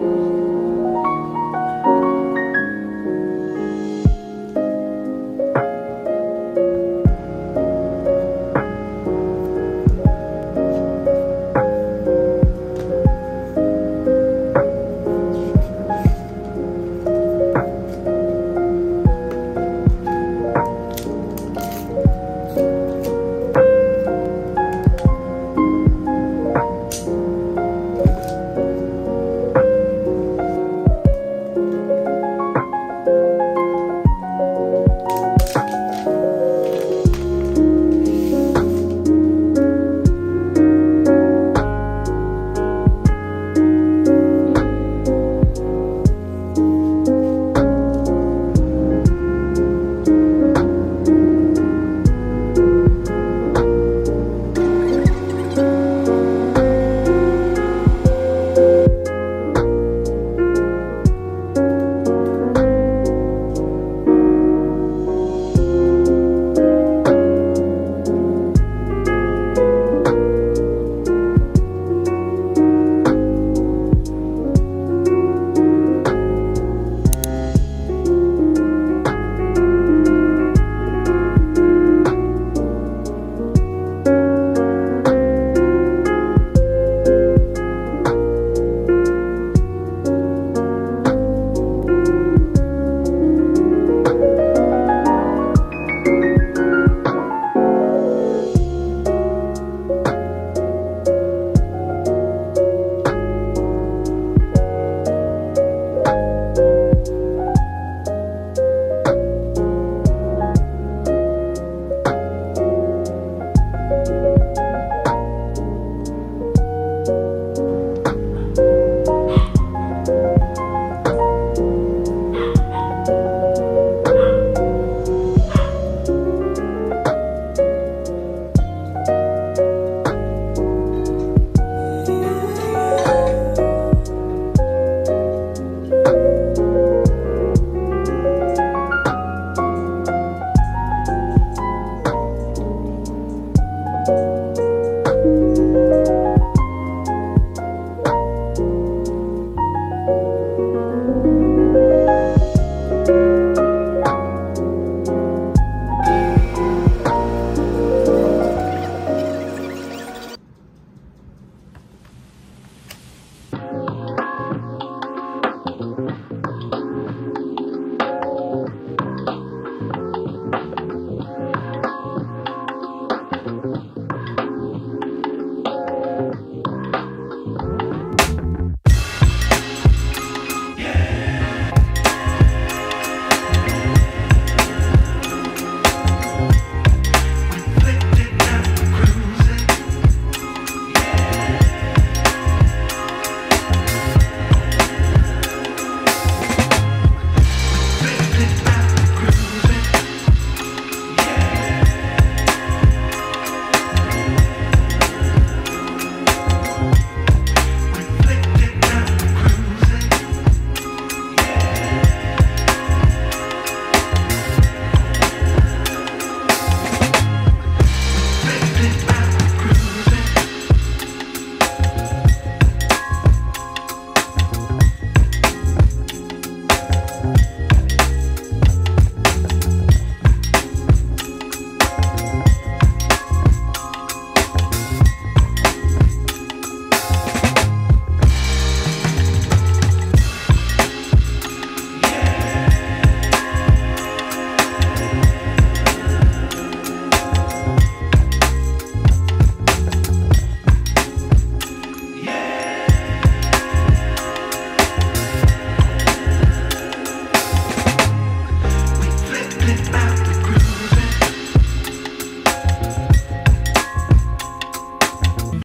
you. you